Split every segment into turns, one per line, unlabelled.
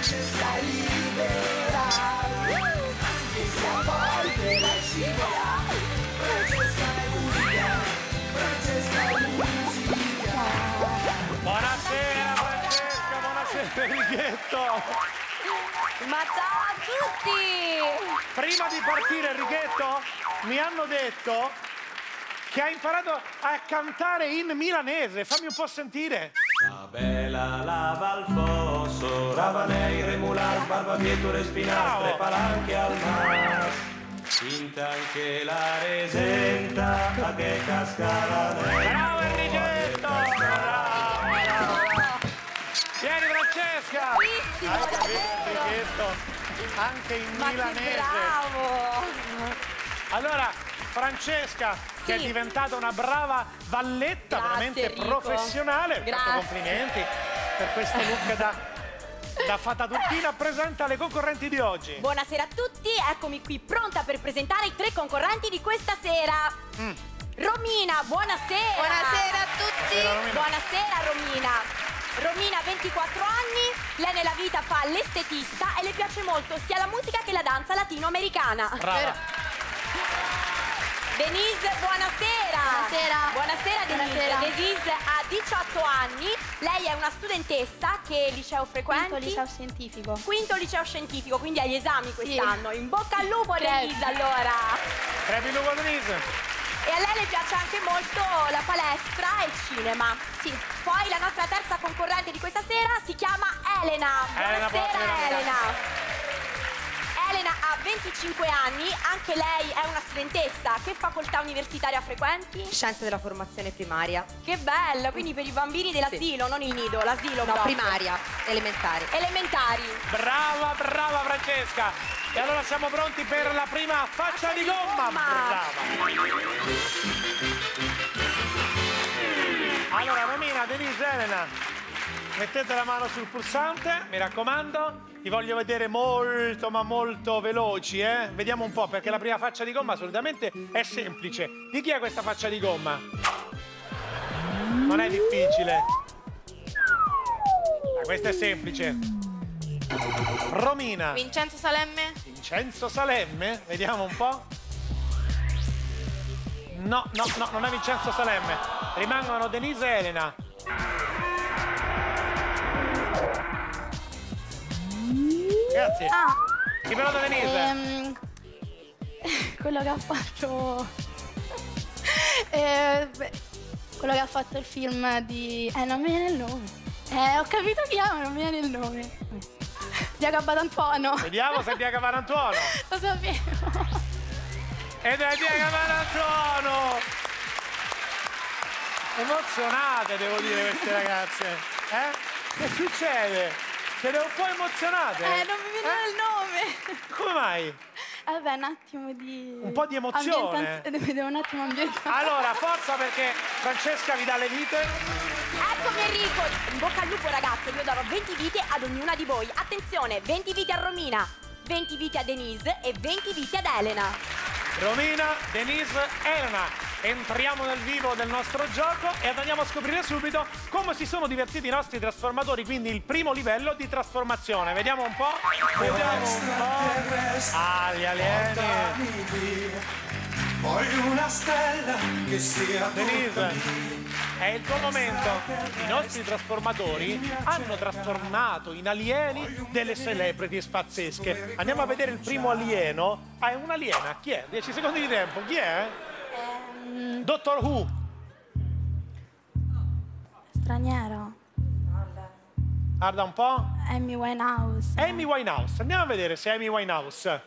un'altra puntata di Transformat! E allora presentiamo la valletta delle vallette, Francesca Cipriani! Buonasera Francesca, buonasera Righetto!
Ma ciao a tutti!
Prima di partire Righetto mi hanno detto che hai imparato a cantare in milanese, fammi un po' sentire.
La bella lava al fosso, ravanei, remulas, barbavieture, spinastre,
Bravo.
palanche al mas. Finta anche la resenta, a che cascala
Bravo bravo. Vieni Francesca!
Bravissimo,
Hai capito. Enrichetto? Anche in
Ma
milanese.
bravo!
Allora, Francesca, che è
Sì.
diventata una brava valletta,
Grazie,
veramente
Enrico.
professionale.
Grazie.
complimenti per questo look da, da fata turchina. Presenta le concorrenti di oggi.
Buonasera a tutti, eccomi qui pronta per presentare i tre concorrenti di questa sera.
Mm.
Romina, buonasera!
Buonasera a tutti.
Buonasera, Romina.
Buonasera Romina! Romina ha 24 anni, lei nella vita fa l'estetista e le piace molto sia la musica che la danza latinoamericana.
Brava.
Denise, buonasera!
Buonasera.
Buonasera Denise.
Buonasera.
Denise ha 18 anni, lei è una studentessa che liceo frequenti?
Quinto liceo scientifico.
Quinto liceo scientifico, quindi agli esami
Sì.
quest'anno. In bocca al lupo
Crepi.
Denise allora!
Crepi Lugo Denise.
E a lei le piace anche molto la palestra e il cinema.
Sì.
Poi la nostra terza concorrente di questa sera si chiama Elena.
Elena,
Buonasera
buonasera.
Elena. Elena ha 25 anni, anche lei è una studentessa. Che facoltà universitaria frequenti?
Scienze della formazione primaria.
Che bello, quindi per i bambini dell'asilo, non il nido, l'asilo
No,
proprio.
primaria, elementari.
Elementari.
Brava, brava Francesca. E allora siamo pronti per la prima faccia di gomma.
gomma.
Brava. Allora, Romina, Denise, Elena, mettete la mano sul pulsante, mi raccomando. Vi voglio vedere molto, ma molto veloci, eh? Vediamo un po', perché la prima faccia di gomma solitamente è semplice. Di chi è questa faccia di gomma? Non è difficile. Ma questa è semplice. Romina.
Vincenzo Salemme.
Vincenzo Salemme? Vediamo un po'. No, no, no, non è Vincenzo Salemme. Rimangono Denise e Elena. Grazie.
Ah,
Chi però da Denise?
ehm, quello che ha fatto... eh, beh, quello che ha fatto il film di... Eh, non mi viene il nome. Eh, ho capito chi è, ma non mi viene il nome. Diago Badantuono.
Vediamo se è Diaga Marantuono.
Lo sapevo.
Ed è Diaga Marantuono. Emozionate, devo dire, queste ragazze. Eh? Che succede? Siete un po' emozionate?
Eh, non mi viene il nome.
Come mai?
Vabbè, un attimo di...
Un po' di emozione?
ambientanza- Devo un attimo ambientare.
Allora, forza perché Francesca vi dà le vite.
Eccomi Enrico, in bocca al lupo ragazzi, io darò 20 vite ad ognuna di voi. Attenzione, 20 vite a Romina, 20 vite a Denise e 20 vite ad Elena.
Romina, Denise, Elena. Entriamo nel vivo del nostro gioco e andiamo a scoprire subito come si sono divertiti i nostri trasformatori, quindi il primo livello di trasformazione. Vediamo un po'. Vediamo un po'. Ah, gli alieni.
Voglio una stella che sia
Denise, è il tuo momento. I nostri trasformatori hanno trasformato in alieni delle celebrities pazzesche. Andiamo a vedere il primo alieno. Ah, è un'aliena. Chi è? 10 secondi di tempo. Chi è?
Ehm,
Doctor Who.
straniero.
Guarda un po'.
Amy Winehouse.
Amy Winehouse. Andiamo a vedere se è Amy Winehouse.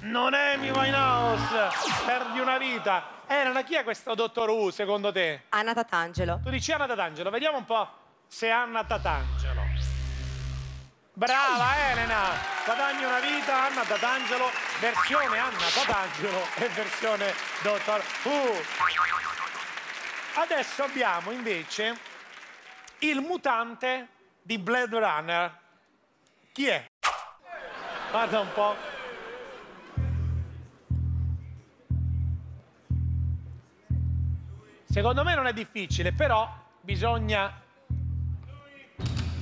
Non è Amy Winehouse. Perdi una vita. Elena, chi è questo Dottor Who secondo te?
Anna Tatangelo.
Tu dici Anna Tatangelo. Vediamo un po' se è Anna Tatangelo. Brava Elena! Guadagni una vita, Anna Tatangelo, versione Anna Tatangelo e versione Dottor Who. Adesso abbiamo invece il mutante di Blade Runner. Chi è? Guarda un po'. Secondo me non è difficile, però bisogna...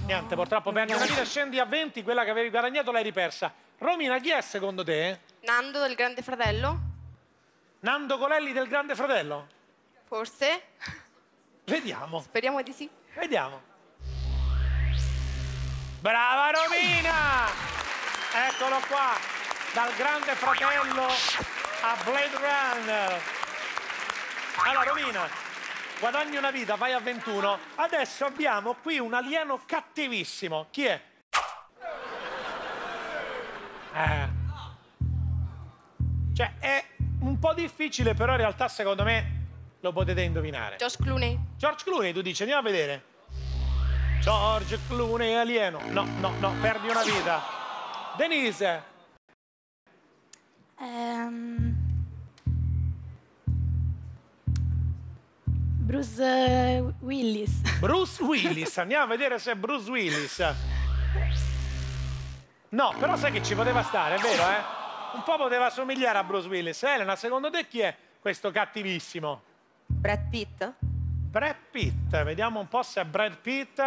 Niente, purtroppo perdi una vita, scendi a 20, quella che avevi guadagnato l'hai ripersa. Romina, chi è secondo te?
Nando del Grande Fratello?
Nando Colelli del Grande Fratello?
Forse?
Vediamo,
Speriamo di sì.
vediamo. Brava Romina! Eccolo qua, dal Grande Fratello a Blade Runner. Allora Romina, guadagni una vita, vai a 21. Adesso abbiamo qui un alieno cattivissimo. Chi è? Eh. Cioè, è un po' difficile, però in realtà secondo me lo potete indovinare.
Josh Clooney.
George Clooney, tu dici, andiamo a vedere. George Clooney alieno. No, no, no, perdi una vita. Denise,
Ehm, Bruce eh, Willis.
Bruce Willis. Andiamo a vedere se è Bruce Willis. No, però sai che ci poteva stare, è vero, eh? Un po' poteva somigliare a Bruce Willis. Elena, secondo te chi è questo cattivissimo?
Brad Pitt?
Brad Pitt, vediamo un po' se è Brad Pitt.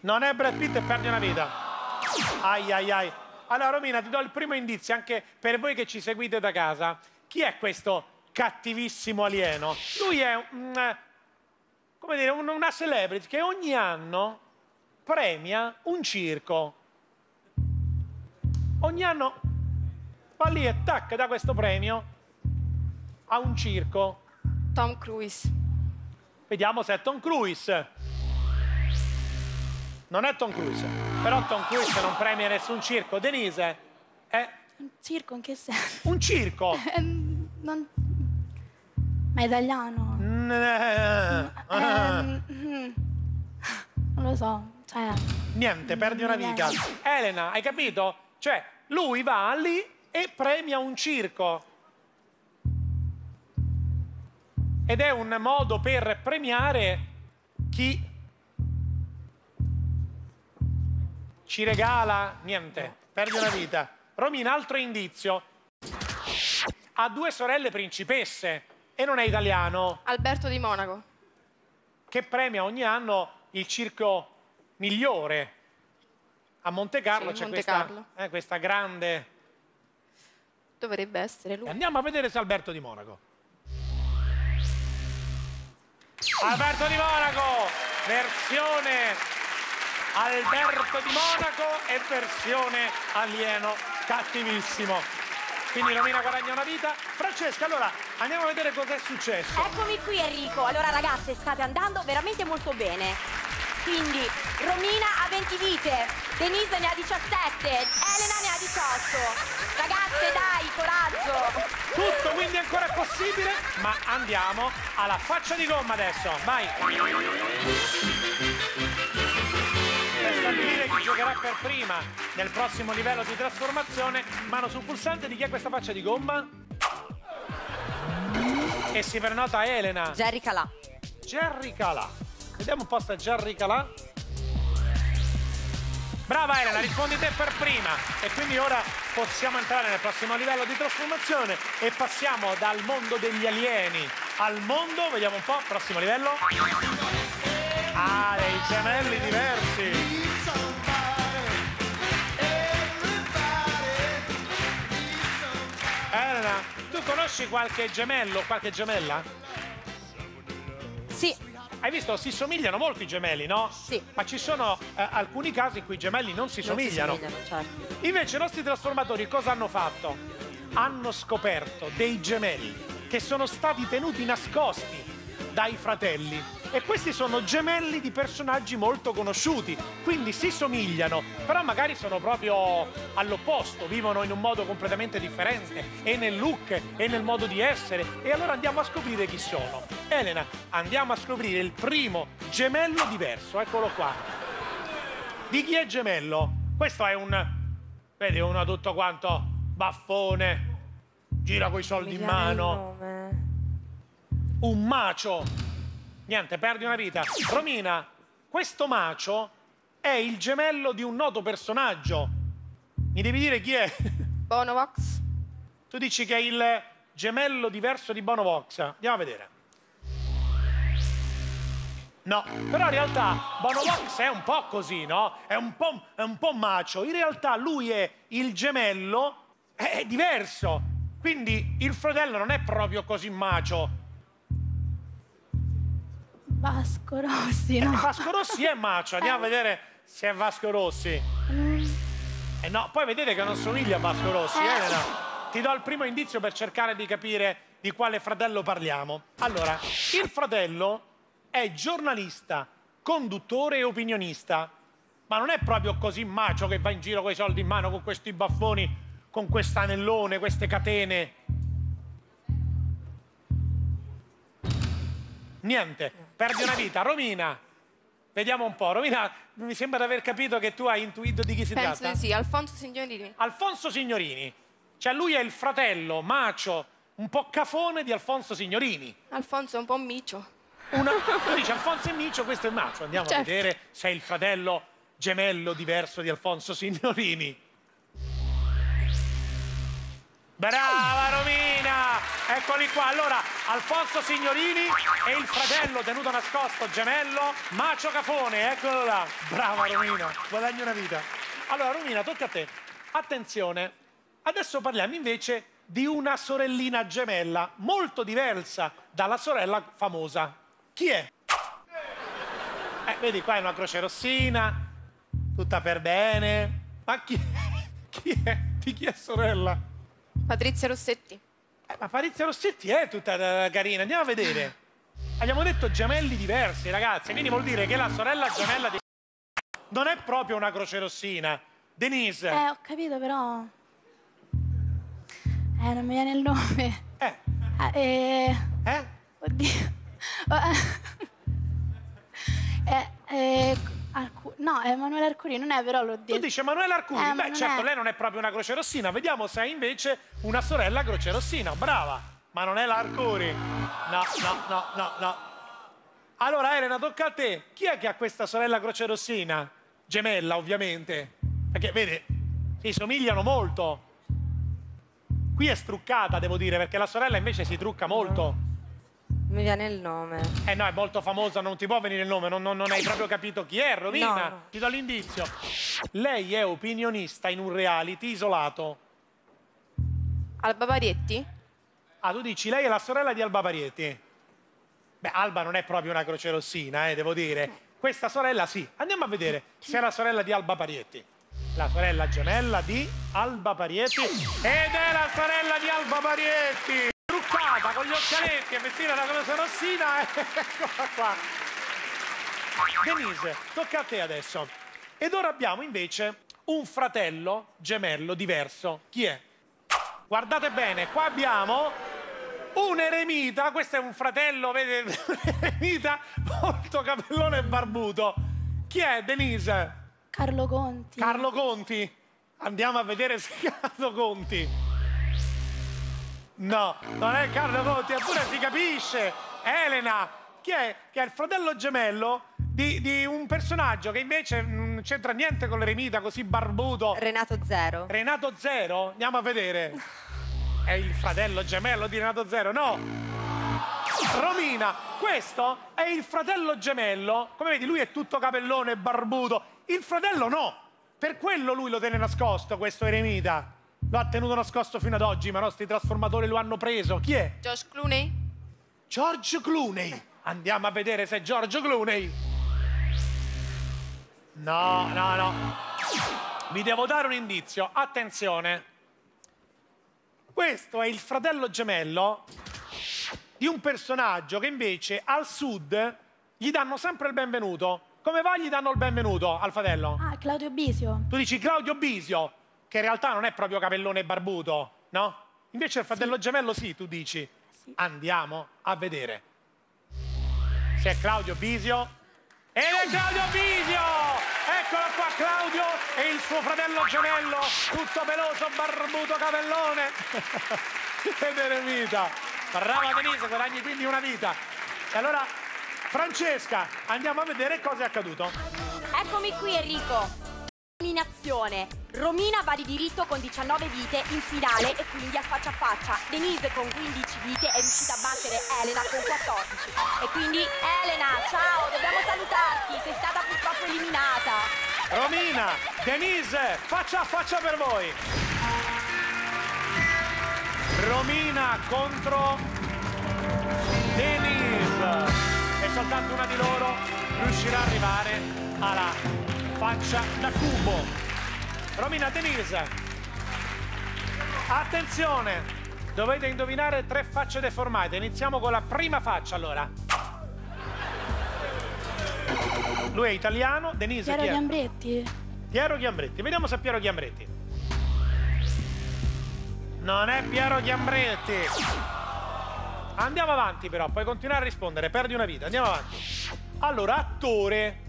Non è Brad Pitt e perdi una vita. Ai ai ai. Allora Romina, ti do il primo indizio anche per voi che ci seguite da casa. Chi è questo cattivissimo alieno? Lui è un, eh, come dire, un- una celebrity che ogni anno premia un circo. Ogni anno va lì e tac, dà questo premio a un circo.
Tom Cruise.
Vediamo se è Tom Cruise. Non è Tom Cruise, però Tom Cruise non premia nessun circo. Denise, è
Un circo in che senso?
un circo.
Eh, non... Ma è italiano?
Mm, eh, ah.
Ehm, mm, non lo so. Cioè,
Niente, perdi una vita. Elena, hai capito? Cioè, lui va lì e premia un circo. Ed è un modo per premiare chi ci regala niente, perdi una vita. Romina, altro indizio. Ha due sorelle principesse e non è italiano
Alberto di Monaco.
che premia ogni anno il circo migliore. A Monte Carlo
Sì,
c'è
Monte
questa,
Carlo.
eh, questa grande...
Dovrebbe essere lui.
Andiamo a vedere se Alberto di Monaco. Alberto di Monaco, versione Alberto di Monaco e versione alieno cattivissimo. Quindi Romina guadagna una vita. Francesca, allora andiamo a vedere cosa è successo.
Eccomi qui Enrico. Allora ragazze, state andando veramente molto bene. Quindi Romina ha 20 vite, Denise ne ha 17, Elena ne ha 18. Ragazze, dai, coraggio!
Tutto quindi ancora è possibile, ma andiamo alla faccia di gomma adesso. Vai! Giocherà per prima nel prossimo livello di trasformazione, mano sul pulsante di chi è questa faccia di gomma? E si prenota Elena.
Jerry Calà.
Jerry Calà. Vediamo un po' sta Jerry Calà. Brava Elena, rispondi te per prima. E quindi ora possiamo entrare nel prossimo livello di trasformazione e passiamo dal mondo degli alieni al mondo, vediamo un po', prossimo livello. Ah, dei gemelli diversi. Conosci qualche gemello, qualche gemella?
Sì,
Hai visto? Si somigliano molto i gemelli, no?
Sì.
Ma ci sono eh, alcuni casi in cui i gemelli non si
Non si
somigliano.
somigliano, certo.
Invece i nostri trasformatori cosa hanno fatto? Hanno scoperto dei gemelli che sono stati tenuti nascosti dai fratelli. E questi sono gemelli di personaggi molto conosciuti, quindi si somigliano, però magari sono proprio all'opposto, vivono in un modo completamente differente, e nel look, e nel modo di essere. E allora andiamo a scoprire chi sono. Elena, andiamo a scoprire il primo gemello diverso, eccolo qua. Di chi è gemello? Questo è un... Vedi, uno tutto quanto baffone, gira coi soldi in mano, un macio. Niente, perdi una vita. Romina, questo macio è il gemello di un noto personaggio. Mi devi dire chi è?
Bonovox.
Tu dici che è il gemello diverso di Bono Vox. Andiamo a vedere. No, però in realtà Bono Vox è un po' così, no? È un po', è un po' macio. In realtà lui è il gemello, è, è diverso. Quindi il fratello non è proprio così macio.
Vasco Rossi, no?
Vasco Rossi è macio, andiamo a vedere se è Vasco Rossi. Eh no, poi vedete che non somiglia a Vasco Rossi, eh, Elena. Ti do il primo indizio per cercare di capire di quale fratello parliamo. Allora, il fratello è giornalista, conduttore e opinionista, ma non è proprio così macio che va in giro con i soldi in mano, con questi baffoni, con quest'anellone, queste catene. Niente, perdi una vita. Romina, vediamo un po'. Romina, mi sembra di aver capito che tu hai intuito di chi si
Penso
tratta.
di sì, Alfonso Signorini.
Alfonso Signorini. Cioè lui è il fratello macio, un po' cafone di Alfonso Signorini.
Alfonso è un po' micio.
Una... Tu dici Alfonso è micio, questo è macio. Andiamo a
Certo.
vedere se è il fratello gemello diverso di Alfonso Signorini. Brava Romina! Eccoli qua. Allora, Alfonso Signorini è il fratello tenuto nascosto gemello Macio Cafone. Eccolo là. Brava Romina, guadagni una vita. Allora, Romina, tocca a te. Attenzione, adesso parliamo invece di una sorellina gemella molto diversa dalla sorella famosa. Chi è? Eh, vedi, qua è una croce rossina, tutta per bene. Ma chi, chi è? Di chi è sorella?
Patrizia Rossetti.
Eh, ma Parizia Rossetti è tutta eh, carina, andiamo a vedere. Abbiamo detto gemelli diversi, ragazzi, quindi vuol dire che la sorella gemella di... non è proprio una croce rossina. Denise,
Eh, ho capito, però... Eh, non mi viene il nome.
eh,
Eh, eh,
eh?
oddio. No, Emanuele Arcuri, non è però l'ho
Tu
detto.
dici Emanuele Arcuri?
Eh,
Beh, certo,
è.
lei non è proprio una croce rossina. Vediamo se è invece una sorella croce rossina. Brava, ma non è l'Arcuri. No, no, no, no, no. Allora, Elena, tocca a te. Chi è che ha questa sorella croce rossina? Gemella, ovviamente. Perché, vedi, si somigliano molto. Qui è struccata, devo dire, perché la sorella invece si trucca molto.
Mi viene il nome.
Eh no, è molto famosa, non ti può venire il nome, non, non- non hai proprio capito chi è, Romina.
No, no.
Ti do l'indizio. Lei è opinionista in un reality isolato.
Alba Parietti?
Ah, tu dici, lei è la sorella di Alba Parieti. Beh, Alba non è proprio una croce rossina, eh, devo dire. Questa sorella sì. Andiamo a vedere se è la sorella di Alba Parietti. La sorella gemella di Alba Parietti. Ed è la sorella di Alba Parietti! Truccata con gli occhialetti e vestita da croce rossina. Eccola qua. Denise, tocca a te adesso. Ed ora abbiamo invece un fratello gemello diverso. Chi è? Guardate bene, qua abbiamo un eremita, questo è un fratello, vedete, un eremita molto capellone e barbuto. Chi è Denise?
Carlo Conti.
Carlo Conti. Andiamo a vedere se Carlo Conti. No, non è Carlo Conti, eppure si capisce. Elena, chi è? Che è il fratello gemello di, di un personaggio che invece non c'entra niente con l'eremita così barbuto.
Renato Zero.
Renato Zero? Andiamo a vedere. È il fratello gemello di Renato Zero? No. Romina, questo è il fratello gemello. Come vedi, lui è tutto capellone e barbuto. Il fratello no. Per quello lui lo tiene nascosto, questo eremita. Lo ha tenuto nascosto fino ad oggi, ma i nostri trasformatori lo hanno preso. Chi è?
Josh Clooney?
George Clooney. Andiamo a vedere se è George Clooney. No, no, no. Vi devo dare un indizio. Attenzione. Questo è il fratello gemello di un personaggio che invece al sud gli danno sempre il benvenuto. Come va gli danno il benvenuto al fratello?
Ah, Claudio Bisio.
Tu dici Claudio Bisio, che in realtà non è proprio capellone e barbuto, no? Invece il fratello gemello sì, tu dici. Andiamo a vedere. Se è Claudio Bisio. Ed è Claudio Bisio! Eccolo qua Claudio e il suo fratello gemello, tutto peloso, barbuto, capellone. Ed Eremita. Brava Denise, guadagni quindi una vita. E allora, Francesca, andiamo a vedere cosa è accaduto.
Eccomi qui Enrico. Eliminazione. Romina va di diritto con 19 vite in finale e quindi a faccia a faccia. Denise con 15 vite è riuscita a battere Elena con 14. E quindi Elena, ciao, dobbiamo salutarti, sei stata purtroppo eliminata.
Romina, Denise, faccia a faccia per voi. Romina contro Denise. E soltanto una di loro riuscirà ad arrivare alla faccia da cubo. Romina, Denise. Attenzione, dovete indovinare tre facce deformate. Iniziamo con la prima faccia allora. Lui è italiano, Denise
Piero
chi è?
Gambretti.
Piero Ghiambretti. Vediamo se è Piero Ghiambretti. Non è Piero Ghiambretti. Andiamo avanti però, puoi continuare a rispondere, perdi una vita. Andiamo avanti. Allora, attore.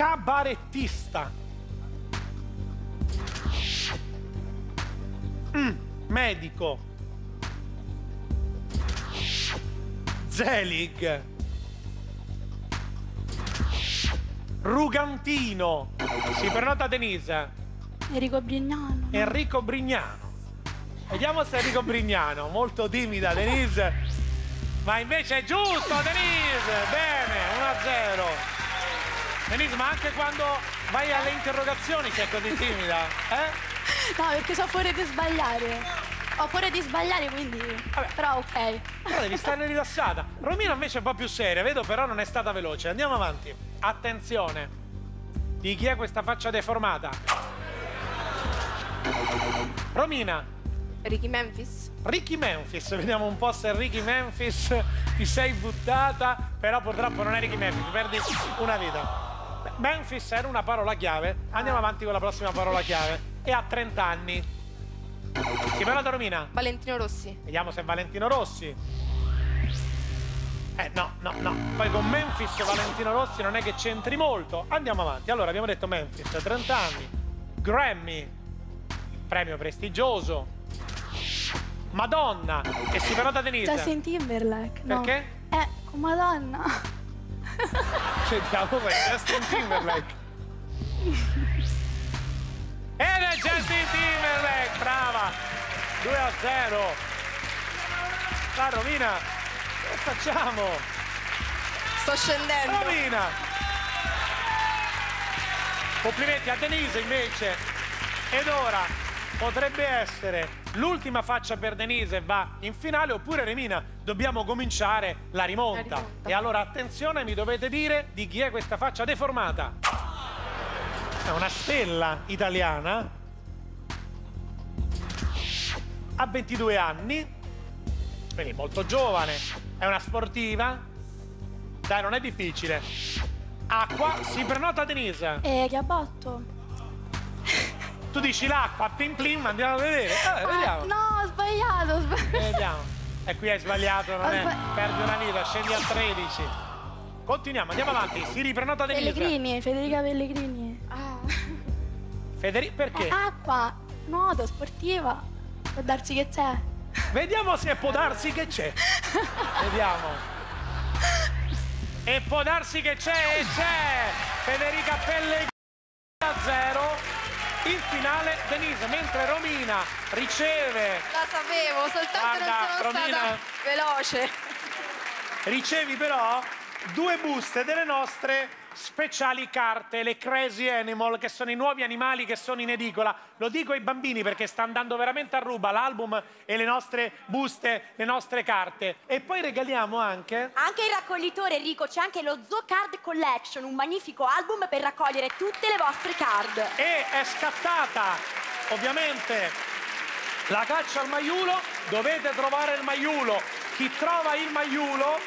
Cabarettista. Mm, medico. Zelig. Rugantino. Si prenota Denise.
Enrico Brignano.
Enrico Brignano. Vediamo se è Enrico Brignano. Molto timida Denise. Ma invece è giusto Denise. Bene, 1-0. Denise, ma anche quando vai alle interrogazioni sei così timida? Eh?
No, perché so pure di sbagliare. Ho pure di sbagliare, quindi... Però ok.
Però devi stare rilassata. Romina invece è un po' più seria, vedo però non è stata veloce. Andiamo avanti. Attenzione. Di chi è questa faccia deformata? Romina,
Ricky Memphis.
Ricky Memphis, vediamo un po' se Ricky Memphis ti sei buttata, però purtroppo non è Ricky Memphis, perdi una vita. Memphis era una parola chiave, andiamo avanti con la prossima parola chiave. E ha 30 anni. Si parla da Romina?
Valentino Rossi.
Vediamo se è Valentino Rossi. Eh no, no, no. Poi con Memphis e Valentino Rossi non è che c'entri molto. Andiamo avanti. Allora, abbiamo detto Memphis, 30 anni. Grammy, premio prestigioso. Madonna, e si parla da Denise.
Justin Timberlake. No.
Perché?
Eh, con Madonna.
Sentiamo per Justin Timberlake. È Justin Timberlake, brava! 2 a 0. Va Romina, che facciamo?
Sto scendendo.
Romina! Complimenti a Denise invece. Ed ora potrebbe essere l'ultima faccia per Denise va in finale oppure Remina dobbiamo cominciare la rimonta.
La rimonta.
E allora attenzione, mi dovete dire di chi è questa faccia deformata. È una stella italiana. Ha 22 anni, quindi molto giovane. È una sportiva. Dai, non è difficile. Acqua, si prenota Denise.
E che abbotto.
Tu dici l'acqua, plim plim, andiamo a vedere. Eh, vediamo.
Ah, no, ho sbagliato. ho sbagliato.
Vediamo. E qui hai sbagliato, non è.
Ho sba-
Perdi una vita, scendi a 13. Continuiamo, andiamo avanti. Si riprenota Denise.
Pellegrini, Federica Pellegrini.
Federico, perché?
Eh, acqua, nuoto, sportiva. Può darsi che c'è.
Vediamo se può darsi che c'è. Vediamo. E può darsi che c'è e c'è. Federica Pellegrini a 0. In finale Denise, mentre Romina riceve
La sapevo, soltanto
Guarda,
non sono
Romina.
stata veloce.
ricevi però due buste delle nostre speciali carte, le Crazy Animal, che sono i nuovi animali che sono in edicola. Lo dico ai bambini perché sta andando veramente a ruba l'album e le nostre buste, le nostre carte. E poi regaliamo anche
Anche il raccoglitore Enrico, c'è anche lo Zoo Card Collection, un magnifico album per raccogliere tutte le vostre card.
e è scattata ovviamente la caccia al maiulo dovete trovare il maiulo chi trova il maiulo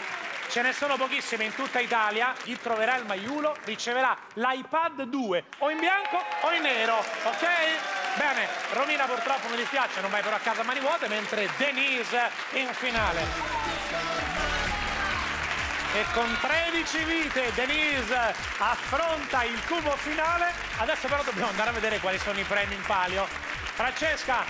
ce ne sono pochissime in tutta Italia chi troverà il maiulo riceverà l'iPad 2 o in bianco o in nero ok? bene Romina purtroppo mi dispiace non vai però a casa a mani vuote mentre Denise in finale E con 13 vite Denise affronta il cubo finale. Adesso però dobbiamo andare a vedere quali sono i premi in palio. Francesca,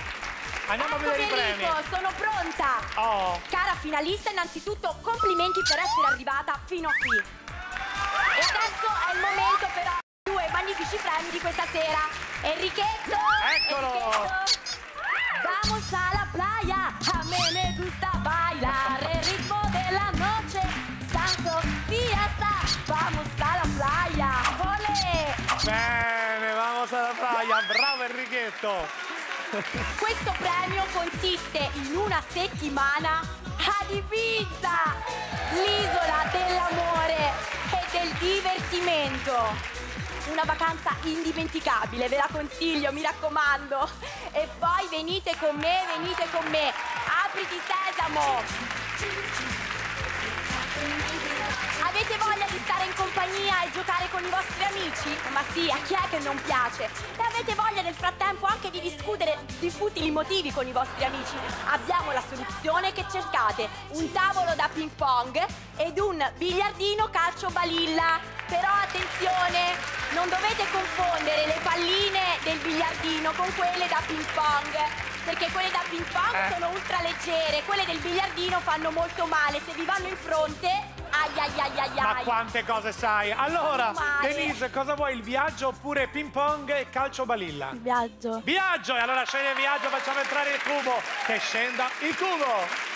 andiamo a vedere i
Eccomi
premi.
Enrico, sono pronta.
Oh,
Cara finalista, innanzitutto complimenti per essere arrivata fino a qui. E adesso è il momento però dei due magnifici premi di questa sera. Enrichetto!
Eccolo!
Enrichetto, Vamos a la playa, a me me gusta bailar el ritmo de la noche. Santo fiesta, vamos a la playa. Ole!
bene, vamos alla playa. Bravo Enrichetto.
Questo premio consiste in una settimana ad Ibiza, l'isola dell'amore e del divertimento. Una vacanza indimenticabile, ve la consiglio, mi raccomando. E poi venite con me, venite con me. Apriti sesamo! Avete voglia di stare in compagnia e giocare con i vostri amici? Ma sì, a chi è che non piace? E avete voglia nel frattempo anche di discutere di futili motivi con i vostri amici? Abbiamo la soluzione che cercate, un tavolo da ping pong ed un biliardino calcio balilla. Però attenzione, non dovete confondere le palline del biliardino con quelle da ping pong. Perché quelle da ping pong
Eh.
sono ultra leggere, quelle del biliardino fanno molto male. Se vi vanno in fronte, ai ai ai ai
Ma quante cose sai. Allora. Denise, cosa vuoi? Il viaggio oppure ping pong e calcio balilla?
Il viaggio.
Viaggio! E allora scegli il viaggio, facciamo entrare il cubo. Che scenda il cubo.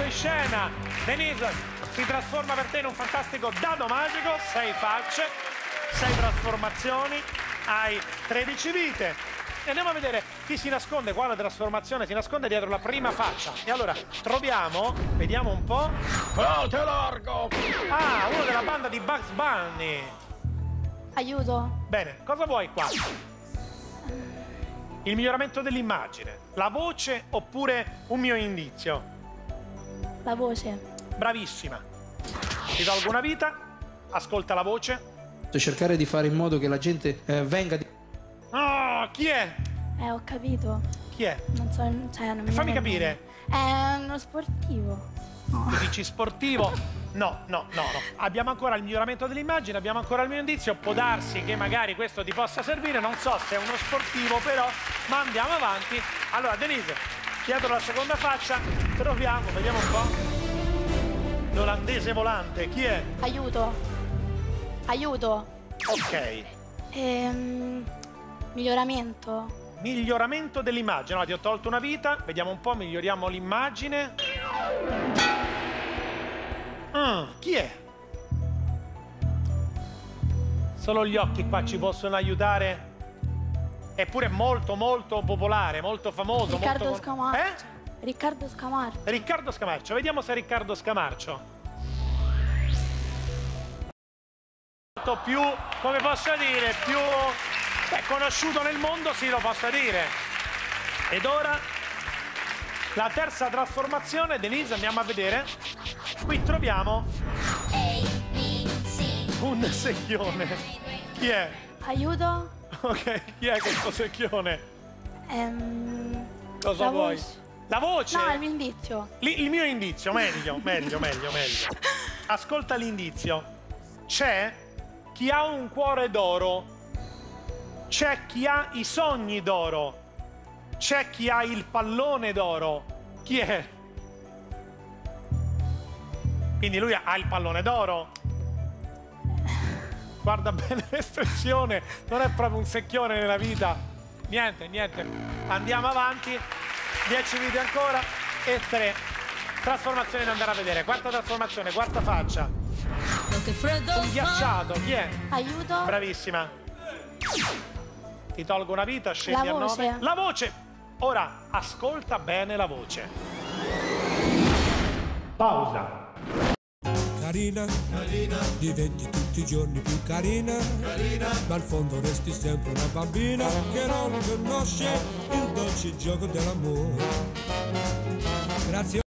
Entrato in scena. Denise si trasforma per te in un fantastico dado magico, 6 facce, 6 trasformazioni, hai 13 vite. E andiamo a vedere chi si nasconde qua la trasformazione, si nasconde dietro la prima faccia. E allora troviamo, vediamo un po'.
Oh, te largo!
Ah, uno della banda di Bugs Bunny.
Aiuto.
Bene, cosa vuoi qua? Il miglioramento dell'immagine, la voce oppure un mio indizio?
La voce.
Bravissima. Ti tolgo una vita, ascolta la voce.
cercare di fare in modo che la gente eh, venga di-
Oh, chi è?
Eh, ho capito.
Chi è?
Non so, cioè, non mi
Fammi capire.
È uno sportivo. No.
Tu dici sportivo? No, no, no, no. Abbiamo ancora il miglioramento dell'immagine, abbiamo ancora il mio indizio. Può darsi che magari questo ti possa servire. Non so se è uno sportivo, però. Ma andiamo avanti. Allora, Denise, dietro la seconda faccia troviamo, vediamo un po'. L'olandese volante, chi è?
Aiuto. Aiuto.
Ok.
Ehm, miglioramento.
Miglioramento dell'immagine. No, ti ho tolto una vita. Vediamo un po', miglioriamo l'immagine. Ah, chi è? Solo gli occhi qua ci possono aiutare. Eppure molto, molto popolare, molto famoso.
Riccardo
molto...
Scamarcio.
Eh?
Riccardo Scamarcio.
Riccardo Scamarcio. Vediamo se è Riccardo Scamarcio. Molto più, come posso dire, più beh, conosciuto nel mondo, sì, lo posso dire. Ed ora la terza trasformazione, Denise, andiamo a vedere. Qui troviamo un secchione. Chi è?
Aiuto.
Ok, chi è questo secchione?
Ehm,
Cosa
la
vuoi?
voce.
La voce?
No, il mio indizio.
Li- il mio indizio, meglio, meglio, meglio, meglio. Ascolta l'indizio. C'è chi ha un cuore d'oro, c'è chi ha i sogni d'oro, c'è chi ha il pallone d'oro. Chi è? Quindi lui ha il pallone d'oro. Guarda bene l'espressione, non è proprio un secchione nella vita. Niente, niente. Andiamo avanti. 10 vite ancora e 3. Trasformazione da andare a vedere. Quarta trasformazione, quarta faccia. Un ghiacciato, chi è?
Aiuto.
Bravissima. Ti tolgo una vita, scegli
La
a nome.
voce.
La voce. Ora ascolta bene la voce. Pausa.
Carina, diventi tutti i giorni più carina, ma al fondo resti sempre una bambina che non conosce il dolce gioco dell'amore. Grazie.